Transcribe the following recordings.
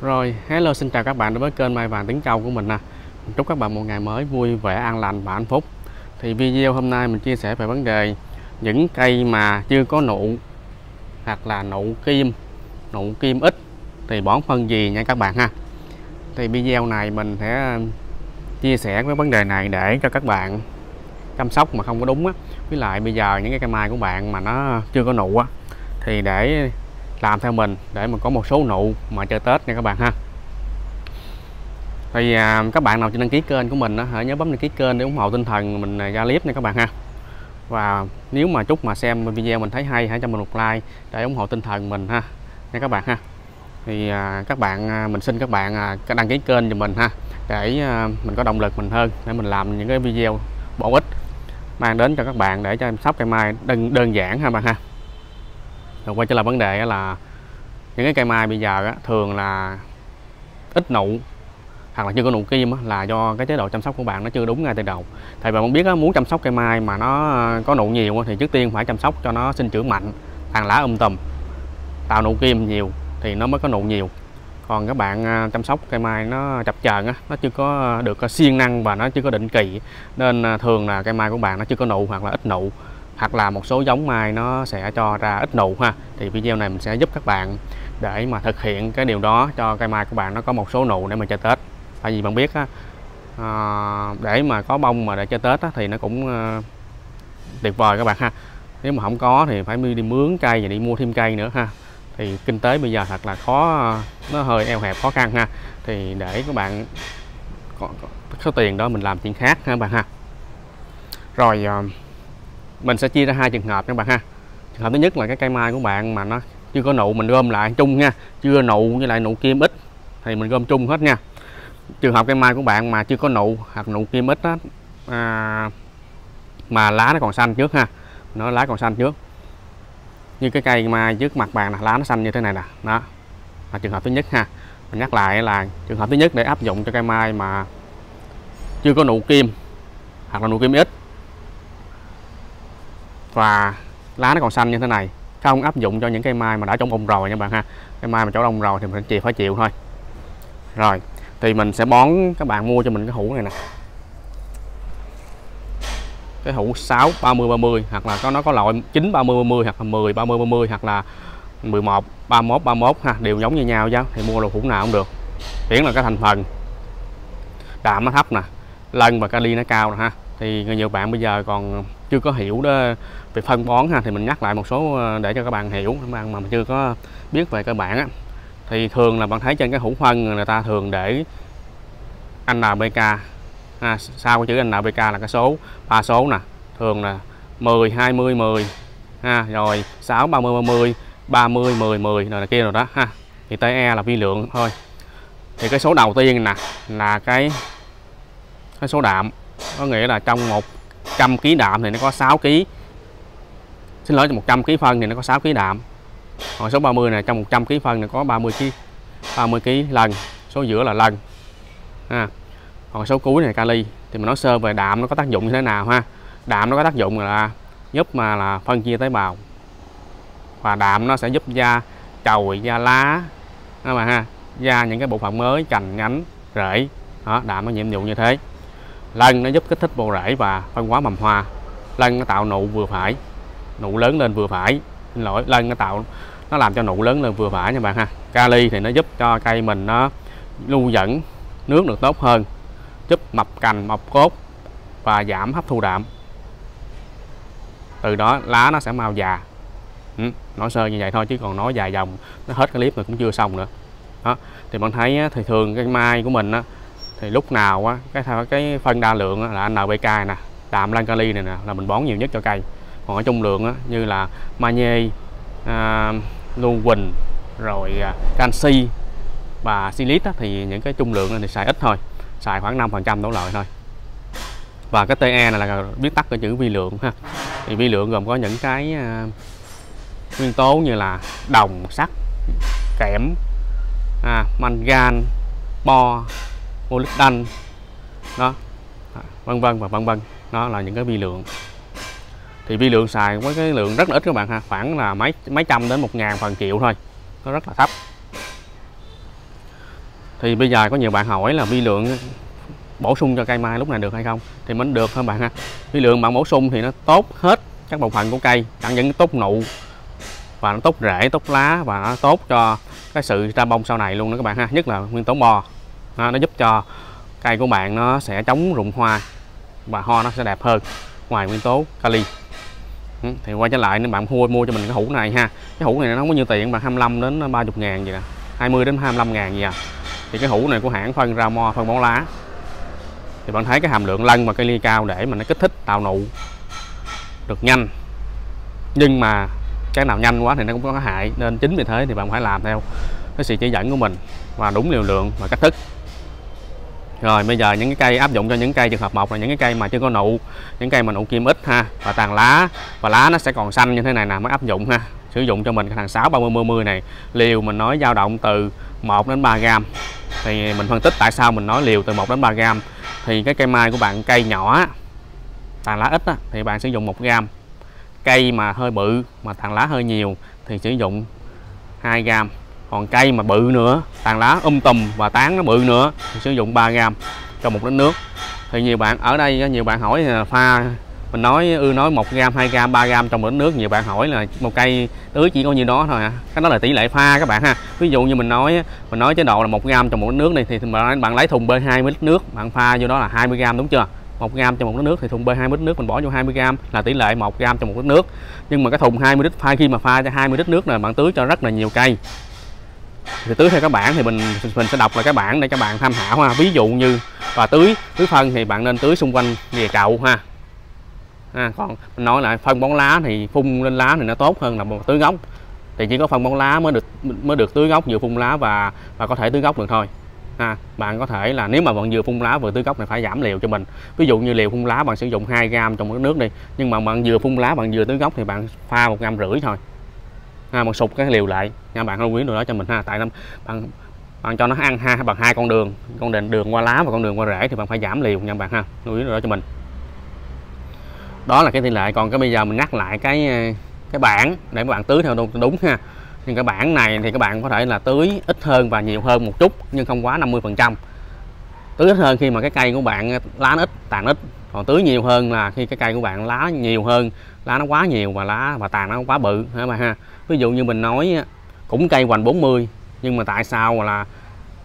Rồi, hello xin chào các bạn đến với kênh Mai Vàng Tiếng Châu của mình nè. Chúc các bạn một ngày mới vui vẻ, an lành và hạnh phúc. Thì video hôm nay mình chia sẻ về vấn đề những cây mà chưa có nụ hoặc là nụ kim, nụ kim ít thì bón phân gì nha các bạn ha. Thì video này mình sẽ um, chia sẻ với vấn đề này để cho các bạn chăm sóc mà không có đúng á. Với lại bây giờ những cái cây mai của bạn mà nó chưa có nụ á thì để làm theo mình để mà có một số nụ mà chơi Tết nha các bạn ha. Thì à, các bạn nào chưa đăng ký kênh của mình đó, hãy nhớ bấm đăng ký kênh để ủng hộ tinh thần mình à, ra clip nha các bạn ha. Và nếu mà chúc mà xem video mình thấy hay hãy cho mình một like để ủng hộ tinh thần mình ha nha các bạn ha. Thì à, các bạn à, mình xin các bạn à, đăng ký kênh cho mình ha để à, mình có động lực mình hơn để mình làm những cái video bổ ích mang đến cho các bạn để cho em sóc cây mai đơn đơn giản ha bạn ha rồi quay trở lại vấn đề là những cái cây mai bây giờ á, thường là ít nụ hoặc là chưa có nụ kim á, là do cái chế độ chăm sóc của bạn nó chưa đúng ngay từ đầu. Thầy bạn biết á, muốn chăm sóc cây mai mà nó ờ, có nụ nhiều á, thì trước tiên phải chăm sóc cho nó sinh trưởng mạnh tàn lá um tùm. Tạo nụ kim nhiều thì nó mới có nụ nhiều. Còn các bạn ờ, chăm sóc cây mai nó chập chờn á nó chưa có được ờ, siêng năng và nó chưa có định kỳ nên thường là cây mai của bạn nó chưa có nụ hoặc là ít nụ hoặc là một số giống mai nó sẽ cho ra ít nụ ha. Thì video này mình sẽ giúp các bạn để mà thực hiện cái điều đó cho cây mai của bạn nó có một số nụ để mà chơi Tết. Tại vì bạn biết á à, để mà có bông mà để chơi Tết á, thì nó cũng à, tuyệt vời các bạn ha. Nếu mà không có thì phải đi mướn cây và đi mua thêm cây nữa ha. Thì kinh tế bây giờ thật là khó ờ, nó hơi eo hẹp khó khăn ha. Thì để các bạn có, có số tiền đó mình làm chuyện khác ha bạn ha. Rồi ờ, mình sẽ chia ra hai trường hợp các bạn ha. Trường hợp thứ nhất là cái cây mai của bạn mà nó chưa có nụ mình gom lại chung nha. Chưa nụ với lại nụ kim ít thì mình gom chung hết nha. Trường hợp cây mai của bạn mà chưa có nụ hoặc nụ kim ít á à, mà lá nó còn xanh trước ha. Nó lá còn xanh trước. Như cái cây mai trước mặt bạn là lá nó xanh như thế này nè. Đó. Là trường hợp thứ nhất ha. Mình nhắc lại là trường hợp thứ nhất để áp dụng cho cây mai mà chưa có nụ kim hoặc là nụ kim ít và lá nó còn xanh như thế này. Không áp dụng cho những cây mai mà đã trong bông rồi nha bạn ha. Cây mai mà chỗ đông rồi thì mình chỉ phải chịu thôi. Rồi, thì mình sẽ bón các bạn mua cho mình cái hũ này nè. Cái hũ 6 30 30 hoặc là có, nó có loại 9 30 30 hoặc là 10 30 30 hoặc là 11 31 31 ha, đều giống như nhau chứ. Thì mua là hũ nào cũng được. Miễn là cái thành phần đạm nó thấp nè, lân và kali nó cao nè ha. Thì nhiều bạn bây giờ còn chưa có hiểu đó về phân bón ha thì mình nhắc lại một số ờ, để cho các bạn hiểu các bạn mà chưa có biết về cơ bản á. Thì thường là bạn thấy trên cái hũ phân người ta thường để NPK ha, sau cái chữ NPK là cái số ba số nè thường là 10 20 10 ha rồi 6 30 30 30 10 10 rồi là kia rồi đó ha. Thì TE là vi lượng thôi. Thì cái số đầu tiên nè là cái cái số đạm có nghĩa là trong một 100 kg đạm thì nó có 6 kg xin lỗi 100 kg phân thì nó có 6 kg đạm. Còn số 30 này, trong 100 kg phân này có 30 kg 30 kg lần. Số giữa là lần, ha. Còn số cuối này, kali, thì mình nói sơ về đạm nó có tác dụng như thế nào, ha. Đạm nó có tác dụng là giúp mà là phân chia tế bào. Và đạm nó sẽ giúp da chồi, da lá các ha, da những cái bộ phận mới, cành, nhánh, rễ. Đó, đạm có nhiệm vụ như thế lân nó giúp kích thích bộ rễ và phân hóa mầm hoa. Lân nó tạo nụ vừa phải nụ lớn lên vừa phải. Xin lỗi lân nó tạo nó làm cho nụ lớn lên vừa phải nha bạn ha. Kali thì nó giúp cho cây mình nó lưu dẫn nước được tốt hơn giúp mập cành mọc cốt và giảm hấp thu đạm. Từ đó lá nó sẽ mau già. Ừ, nói sơ như vậy thôi chứ còn nói dài dòng nó hết cái clip rồi cũng chưa xong nữa. Đó thì bạn thấy thì thường cái mai của mình á, thì lúc nào á cái cái phân đa lượng là NPK nè đạm lan kali này nè là mình bón nhiều nhất cho cây. Còn ở trung lượng á, như là magie à, lưu quỳnh rồi à, canxi và silic á, thì những cái trung lượng thì xài ít thôi xài khoảng 5 phần trăm đổ lợi thôi. Và cái TE này là viết tắt cái chữ vi lượng ha. Thì vi lượng gồm có những cái à, nguyên tố như là đồng sắt kẽm à, mangan bo molybden đó. À, vân vân và vân vân. Nó là những cái vi lượng. Thì vi lượng xài với cái lượng rất là ít các bạn ha. Khoảng là mấy mấy trăm đến một ngàn phần triệu thôi. Nó rất là thấp. Thì bây giờ có nhiều bạn hỏi là vi lượng bổ sung cho cây mai lúc này được hay không? Thì mình được thôi bạn ha? Vi lượng bạn bổ sung thì nó tốt hết các bộ phận của cây. Chẳng những tốt nụ, và nó tốt rễ, tốt lá, và nó tốt cho cái sự ra bông sau này luôn đó các bạn ha. Nhất là nguyên tố bo nó, nó giúp cho cây của bạn nó sẽ chống rụng hoa và hoa nó sẽ đẹp hơn ngoài nguyên tố kali. Ừ, thì quay trở lại nên bạn mua mua cho mình cái hũ này ha. Cái hũ này nó không có nhiêu tiền bạn 25 đến 30 ngàn gì nè 20 đến 25 ngàn gì à. Thì cái hũ này của hãng phân Ramo phân bón lá. Thì bạn thấy cái hàm lượng lân và cây ly cao để mà nó kích thích tạo nụ được nhanh. Nhưng mà cái nào nhanh quá thì nó cũng có hại nên chính vì thế thì bạn phải làm theo cái sự chỉ dẫn của mình và đúng liều lượng và cách thức rồi bây giờ những cái cây áp dụng cho những cây trường hợp một là những cái cây mà chưa có nụ những cây mà nụ kim ít ha và tàn lá và lá nó sẽ còn xanh như thế này nè mới áp dụng ha. Sử dụng cho mình cái thằng 6 30 10 này liều mình nói dao động từ 1 đến 3 gram thì mình phân tích tại sao mình nói liều từ 1 đến 3 gram thì cái cây mai của bạn cây nhỏ tàn lá ít á, thì bạn sử dụng 1 gram cây mà hơi bự mà tàn lá hơi nhiều thì sử dụng 2 gram còn cây mà bự nữa tàn lá um tùm và tán nó bự nữa thì sử dụng 3 gram cho một lít nước. Thì nhiều bạn ở đây nhiều bạn hỏi là pha mình nói ư nói 1 gram 2 gram 3 gram trong một lít nước nhiều bạn hỏi là một cây tưới chỉ có nhiêu đó thôi à. Cái đó là tỷ lệ pha các bạn ha. Ví dụ như mình nói mình nói chế độ là 1 gram trong một lít nước này thì bạn, bạn lấy thùng b 20 lít nước bạn pha vô đó là 20 gram đúng chưa? 1 gram trong một lít nước thì thùng B 20 lít nước mình bỏ vô 20 gram là tỷ lệ 1 gram trong một lít nước. Nhưng mà cái thùng 20 lít pha khi mà pha cho 20 lít nước này bạn tưới cho rất là nhiều cây thì tưới theo các bản thì mình mình sẽ đọc là các bản để các bạn tham khảo ha. Ví dụ như và tưới tưới phân thì bạn nên tưới xung quanh về chậu ha. À, còn mình nói lại phân bón lá thì phun lên lá thì nó tốt hơn là tưới gốc. Thì chỉ có phân bón lá mới được mới được tưới gốc vừa phun lá và và có thể tưới gốc được thôi. Ha bạn có thể là nếu mà bạn vừa phun lá vừa tưới gốc này phải giảm liều cho mình. Ví dụ như liều phun lá bạn sử dụng 2 gram trong cái nước đi nhưng mà bạn vừa phun lá bạn vừa tưới gốc thì bạn pha một gram rưỡi thôi ha bạn sụp cái liều lại. Nha bạn lưu ý điều đó cho mình ha. Tại bạn bạn cho nó ăn ha bằng hai con đường. Con đường đường qua lá và con đường qua rễ thì bạn phải giảm liều nha bạn ha. Lưu ý điều đó cho mình. Đó là cái tỷ lệ. Còn cái bây giờ mình nhắc lại cái cái bảng để các bạn tưới theo đúng, đúng ha. Nhưng cái bảng này thì các bạn có thể là tưới ít hơn và nhiều hơn một chút nhưng không quá 50 phần trăm. Tưới ít hơn khi mà cái cây của bạn lá nó ít tàn ít. Còn tưới nhiều hơn là khi cái cây của bạn lá nhiều hơn lá nó quá nhiều và lá và tàn nó quá bự hả bạn ha? Ví dụ như mình nói cũng cây hoành 40 nhưng mà tại sao là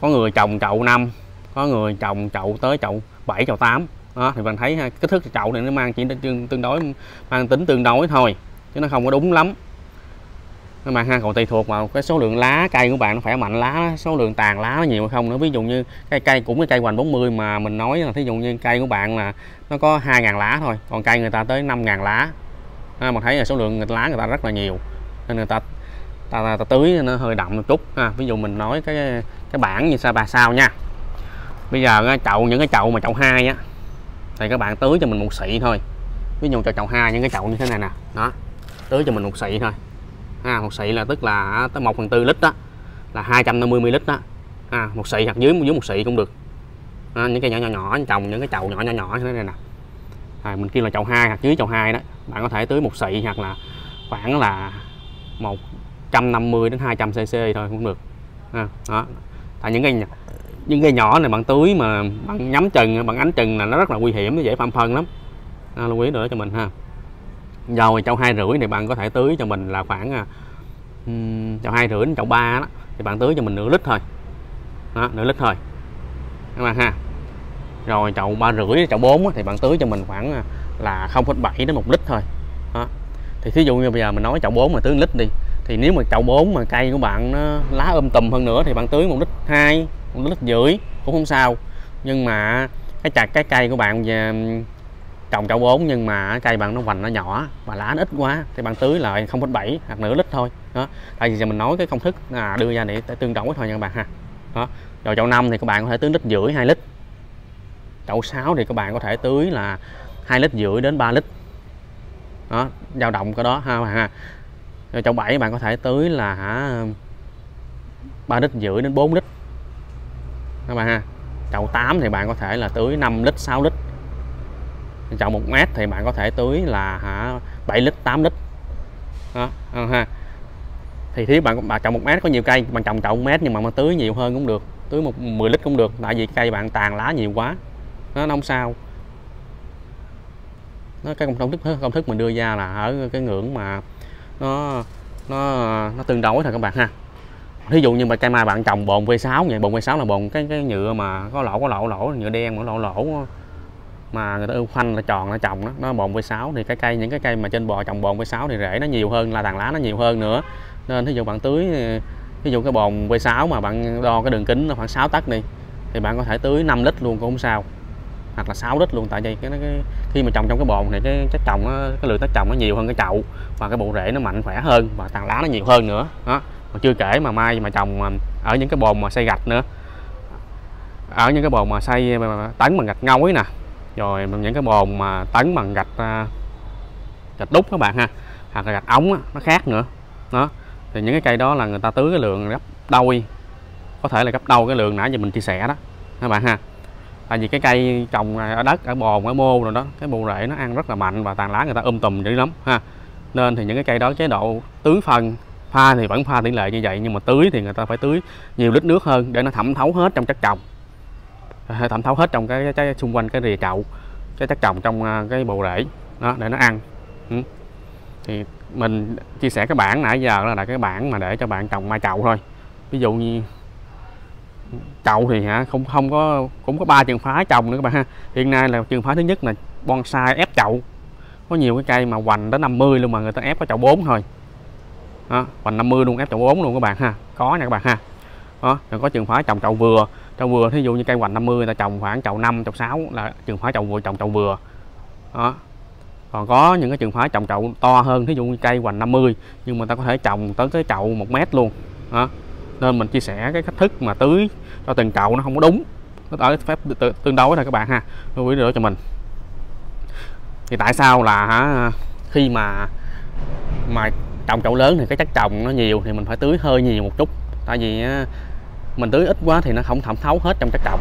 có người trồng chậu 5 có người trồng chậu tới chậu 7 chậu 8 đó thì bạn thấy ha, kích thước chậu này nó mang chỉ tương, đối mang tính tương đối thôi chứ nó không có đúng lắm. Các bạn ha còn tùy thuộc vào cái số lượng lá cây của bạn nó khỏe mạnh lá số lượng tàn lá nó nhiều hay không nữa. Ví dụ như cây cây cũng cái cây hoành 40 mà mình nói là thí dụ như cây của bạn là nó có 2.000 lá thôi còn cây người ta tới 5.000 lá. Ha, mà thấy là số lượng lá người ta rất là nhiều nên người ta ta, ta, ta tưới nó hơi đậm một chút ha. ví dụ mình nói cái cái bảng như sao ba sao nha. Bây giờ chậu những cái chậu mà chậu hai á thì các bạn tưới cho mình một xị thôi. Ví dụ cho chậu hai những cái chậu như thế này nè. Đó tưới cho mình một xị thôi. Ha một xị là tức là tới một phần tư lít đó là 250 ml đó ha một xị hoặc dưới dưới một xị cũng được. Ha, những cây nhỏ nhỏ nhỏ trồng những cái chậu nhỏ nhỏ nhỏ như thế này nè. À, mình kêu là chậu hai hoặc dưới chậu hai đó bạn có thể tưới một xị hoặc là khoảng là 150 đến 200 cc thôi cũng được. Ha, đó. Tại những cây những cái nhỏ này bạn tưới mà bạn nhắm chừng bạn ánh chừng là nó rất là nguy hiểm nó dễ phạm phân lắm. À, lưu ý nữa cho mình ha. Dầu chậu hai rưỡi thì bạn có thể tưới cho mình là khoảng à, um, chậu hai rưỡi đến chậu ba đó thì bạn tưới cho mình nửa lít thôi. Đó, nửa lít thôi. Các bạn ha? Rồi chậu ba rưỡi chậu 4 thì bạn tưới cho mình khoảng à, là 0,7 đến một lít thôi. Đó thì thí dụ như bây giờ mình nói chậu 4 mà tưới 1 lít đi thì nếu mà chậu 4 mà cây của bạn nó lá ôm tùm hơn nữa thì bạn tưới một lít hai một lít rưỡi cũng không sao. Nhưng mà cái chặt cái cây của bạn về trồng chậu 4 nhưng mà cây bạn nó hoành nó nhỏ và lá nó ít quá thì bạn tưới lại 0,7 hoặc nửa lít thôi. Đó tại vì giờ mình nói cái công thức à, đưa ra để tương đối thôi nha các bạn ha. Đó rồi chậu 5 thì các bạn có thể tưới lít rưỡi 2 lít chậu 6 thì các bạn có thể tưới là 2 lít rưỡi đến 3 lít đó dao động cái đó ha ha. Rồi chậu 7 bạn có thể tưới là hả 3 lít rưỡi đến 4 lít. Các bạn ha. Chậu 8 thì bạn có thể là tưới 5 lít 6 lít. Chậu 1 mét thì bạn có thể tưới là hả 7 lít 8 lít. Đó ha thì nếu bạn bạn trồng 1 mét có nhiều cây bạn trồng chậu 1 mét nhưng mà mà tưới nhiều hơn cũng được tưới một 10 lít cũng được tại vì cây bạn tàn lá nhiều quá. Nó, nó không sao nó, cái công thức công thức mình đưa ra là ở cái ngưỡng mà nó nó nó tương đối thôi các bạn ha. Ví dụ như mà cây mai bạn trồng bồn V6 vậy, bồn V6 là bồn cái cái nhựa mà có lỗ có lỗ lỗ, nhựa đen mà lỗ lỗ mà người ta ưu khoanh là tròn là trồng đó. Nó bồn V6 thì cái cây, những cái cây mà trên bò trồng bồn V6 thì rễ nó nhiều hơn là tàn lá nó nhiều hơn nữa. Nên ví dụ bạn tưới ví dụ cái bồn V6 mà bạn đo cái đường kính nó khoảng 6 tấc đi, thì bạn có thể tưới 5 lít luôn cũng không sao hoặc là 6 lít luôn. Tại vì cái, cái khi mà trồng trong cái bồn thì cái chất trồng nó, cái lượng chất trồng nó nhiều hơn cái chậu và cái bộ rễ nó mạnh khỏe hơn và tàn lá nó nhiều hơn nữa. Đó. Mà chưa kể mà mai mà trồng à, ở những cái bồn mà xây gạch nữa ở những cái bồn mà xây à, tấn bằng gạch ngói nè rồi những cái bồn mà tấn bằng gạch à, gạch đúc các bạn ha hoặc là gạch ống á, nó khác nữa. Đó. Thì những cái cây đó là người ta tưới cái lượng gấp đôi có thể là gấp đôi cái lượng nãy giờ mình chia sẻ đó các bạn ha tại vì cái cây trồng ở đất ở bồn ở mô rồi đó cái bộ rễ nó ăn rất là mạnh và tàn lá người ta um tùm dữ lắm ha. Nên thì những cái cây đó chế độ tưới phân pha thì vẫn pha tỷ lệ như vậy nhưng mà tưới thì người ta phải tưới nhiều lít nước hơn để nó thẩm thấu hết trong chất trồng. Ờ, thẩm thấu hết trong cái, cái, xung quanh cái rìa chậu cái chất trồng trong à, cái bộ rễ đó để nó ăn. Ừ. thì mình chia sẻ cái bảng nãy giờ là, là cái bảng mà để cho bạn trồng mai chậu thôi. Ví dụ như chậu thì hả không không có cũng có ba trường phái trồng nữa các bạn ha. Hiện nay là trường phái thứ nhất là bonsai ép chậu. Có nhiều cái cây mà hoành đến 50 luôn mà người ta ép có chậu 4 thôi. Đó, hoành 50 luôn ép chậu 4 luôn các bạn ha. Có nha các bạn ha. Đó rồi có trường phái trồng chậu vừa. Chậu vừa thí dụ như cây hoành 50 người ta trồng khoảng chậu 5 chậu 6 là trường phái chậu vừa trồng chậu vừa. Đó. Còn có những cái trường phái trồng chậu to hơn thí dụ như cây hoành 50 nhưng mà ta có thể trồng tới cái chậu một mét luôn. Đó nên mình chia sẻ cái cách thức mà tưới cho từng chậu nó không có đúng. Nó ở phép tương đối thôi các bạn ha. Lưu ý nữa cho mình. Thì tại sao là hả, khi mà mà trồng chậu lớn thì cái chất trồng nó nhiều thì mình phải tưới hơi nhiều một chút. Tại vì mình tưới ít quá thì nó không thẩm thấu hết trong chất trồng.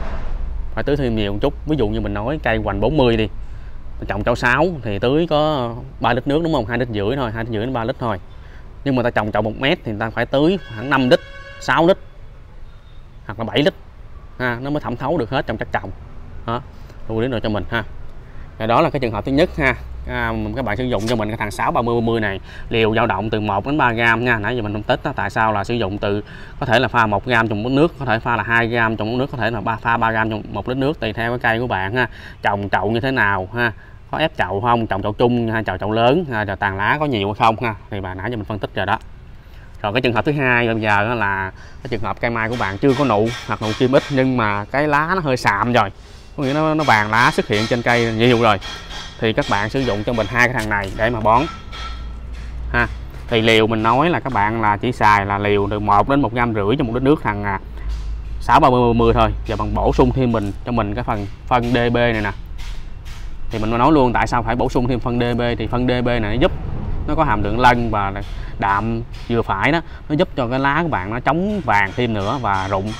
Phải tưới thêm nhiều một chút. Ví dụ như mình nói cây hoành 40 đi trồng chậu 6 thì tưới có 3 lít nước đúng không? Hai lít rưỡi thôi hai lít rưỡi đến 3 lít thôi. Nhưng mà ta trồng chậu 1 mét thì ta phải tưới khoảng 5 lít. 6 lít hoặc là 7 lít ha, nó mới thẩm thấu được hết trong chất trồng đó lưu ý rồi cho mình ha. Rồi đó là cái trường hợp thứ nhất ha. À, các bạn sử dụng cho mình cái thằng 6 30 30 này liều dao động từ 1 đến 3 gram nha. Nãy giờ mình phân tích đó, tại sao là sử dụng từ có thể là pha 1 gram trong một nước có thể pha là 2 gram trong một nước có thể là ba pha 3 gram trong một lít nước tùy theo cái cây của bạn ha. Trồng trậu như thế nào ha? Có ép chậu không? Trồng chậu chung hay chậu chậu lớn hay là tàn lá có nhiều hay không ha? Thì bà nãy giờ mình phân tích rồi đó rồi cái trường hợp thứ hai, bây giờ là cái trường hợp cây mai của bạn chưa có nụ hoặc nụ chim ít, nhưng mà cái lá nó hơi sạm rồi. Có nghĩa nó nó vàng lá xuất hiện trên cây nhiều rồi. Thì các bạn sử dụng cho mình hai cái thằng này để mà bón. Ha. Thì liều mình nói là các bạn là chỉ xài là liều từ 1 đến một gram rưỡi cho một lít nước thằng à, sáu 6 30 10 thôi. Và bằng bổ sung thêm mình cho mình cái phần phân DB này nè. Thì mình nói luôn tại sao phải bổ sung thêm phân DB thì phân DB này nó giúp nó có hàm lượng lân và đạm vừa phải đó. Nó giúp cho cái lá của bạn nó chống vàng thêm nữa và rụng.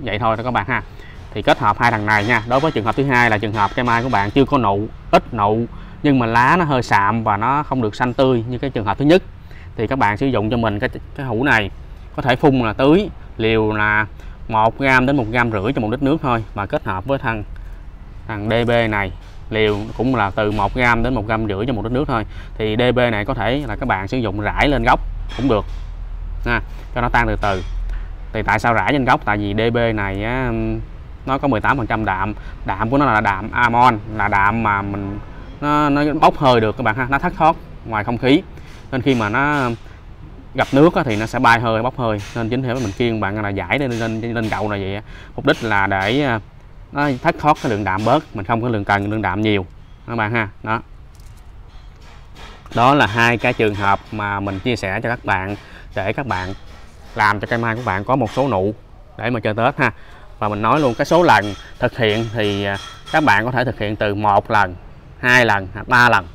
Vậy thôi các bạn ha. Thì kết hợp hai thằng này nha. Đối với trường hợp thứ hai là trường hợp cây mai của bạn chưa có nụ, ít nụ, nhưng mà lá nó hơi sạm và nó không được xanh tươi như cái trường hợp thứ nhất. Thì các bạn sử dụng cho mình cái cái hũ này. Có thể phun là tưới, liều là 1 gram đến một gram rưỡi cho một lít nước thôi. Và kết hợp với thằng thằng DB này liều cũng là từ 1 gram đến một gram rưỡi cho một lít nước thôi. Thì DB này có thể là các bạn sử dụng rải lên gốc cũng được. Ha cho nó tan từ từ. Thì tại sao rải trên gốc tại vì DB này á, nó có 18% đạm. Đạm của nó là đạm amon là đạm mà mình nó, nó bốc hơi được các bạn ha nó thất thoát ngoài không khí. Nên khi mà nó gặp nước thì nó sẽ bay hơi bốc hơi. Nên chính thế mình khuyên bạn là giải lên lên lên cậu này vậy mục đích là để à, nó thất thoát cái lượng đạm bớt, mình không có lượng cần lượng đạm nhiều. Các bạn ha, đó. Đó là hai cái trường hợp mà mình chia sẻ cho các bạn, để các bạn làm cho cây mai của bạn có một số nụ để mà chơi Tết ha. Và mình nói luôn, cái số lần thực hiện thì à, các bạn có thể thực hiện từ một lần, hai lần, hoặc ba lần,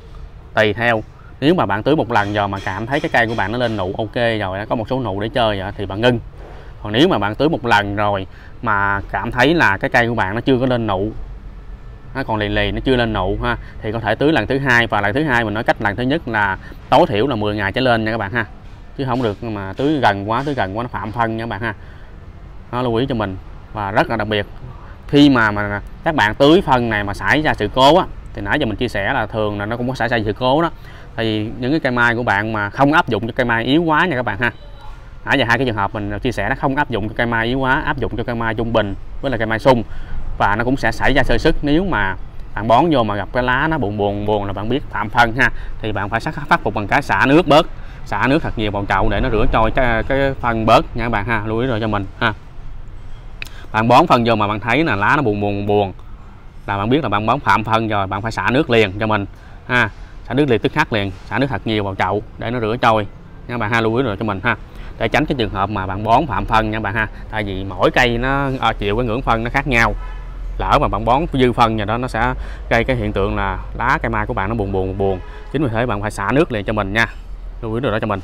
tùy theo. Nếu mà bạn tưới một lần rồi mà cảm thấy cái cây của bạn nó lên nụ ok rồi, có một số nụ để chơi rồi thì bạn ngưng còn nếu mà bạn tưới một lần rồi mà cảm thấy là cái cây của bạn nó chưa có lên nụ, nó còn lì lì, nó chưa lên nụ ha, thì có thể tưới lần thứ hai và lần thứ hai mình nói cách lần thứ nhất là tối thiểu là 10 ngày trở lên nha các bạn ha. Chứ không được mà tưới gần quá, tưới gần quá nó phạm phân nha các bạn ha. Nó lưu ý cho mình. Và rất là đặc biệt, khi mà mà các bạn tưới phân này mà xảy ra sự cố á, thì nãy giờ mình chia sẻ là thường là nó cũng có xảy ra sự cố đó. Thì những cái cây mai của bạn mà không áp dụng cho cây mai yếu quá nha các bạn ha nãy giờ hai cái trường hợp mình chia sẻ nó không áp dụng cho cây mai yếu quá áp dụng cho cây mai trung bình với là cây mai sung. Và nó cũng sẽ xảy ra sơ sức nếu mà bạn bón vô mà gặp cái lá nó buồn buồn buồn là bạn biết phạm phân ha. Thì bạn phải phát phục bằng cái xả nước bớt xả nước thật nhiều vào chậu để nó rửa trôi cái, cái phân bớt nha các bạn ha lưu ý rồi cho mình ha. Bạn bón phân vô mà bạn thấy là lá nó buồn buồn buồn là bạn biết là bạn bón phạm phân rồi bạn phải xả nước liền cho mình ha. Xả nước liền tức khắc liền xả nước thật nhiều vào chậu để nó rửa trôi nha bạn ha lưu ý rồi cho mình ha để tránh cái trường hợp mà bạn bón phạm phân nha bạn ha. Tại vì mỗi cây nó à, chịu cái ngưỡng phân nó khác nhau. Lỡ mà bạn bón dư phân nhà đó nó sẽ gây cái hiện tượng là lá cây mai của bạn nó buồn buồn buồn. Chính vì thế bạn phải xả nước liền cho mình nha. Lưu ý điều đó cho mình.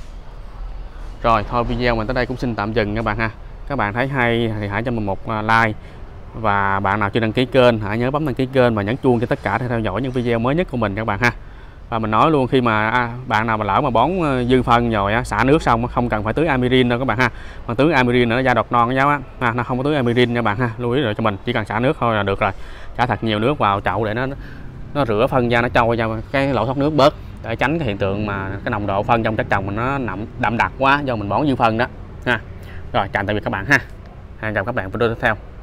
Rồi thôi video mình tới đây cũng xin tạm dừng các bạn ha. Các bạn thấy hay thì hãy cho mình một à, like. Và bạn nào chưa đăng ký kênh hãy nhớ bấm đăng ký kênh và nhấn chuông cho tất cả để theo dõi những video mới nhất của mình các bạn ha và mình nói luôn khi mà à, bạn nào mà lỡ mà bón ờ, dư phân rồi á xả nước xong không cần phải tưới amirin đâu các bạn ha. Mà tưới amirin nó ra đọt non cái giáo á à, nó không có tưới amirin nha bạn ha. Lưu ý rồi cho mình chỉ cần xả nước thôi là được rồi. Xả thật nhiều nước vào chậu để nó nó rửa phân ra nó trôi ra cái lỗ thoát nước bớt để tránh cái hiện tượng mà cái nồng độ phân trong chất trồng mình nó nằm đậm đặc quá do mình bón dư phân đó ha. Rồi chào tạm biệt các bạn ha. Hẹn gặp các bạn video tiếp theo.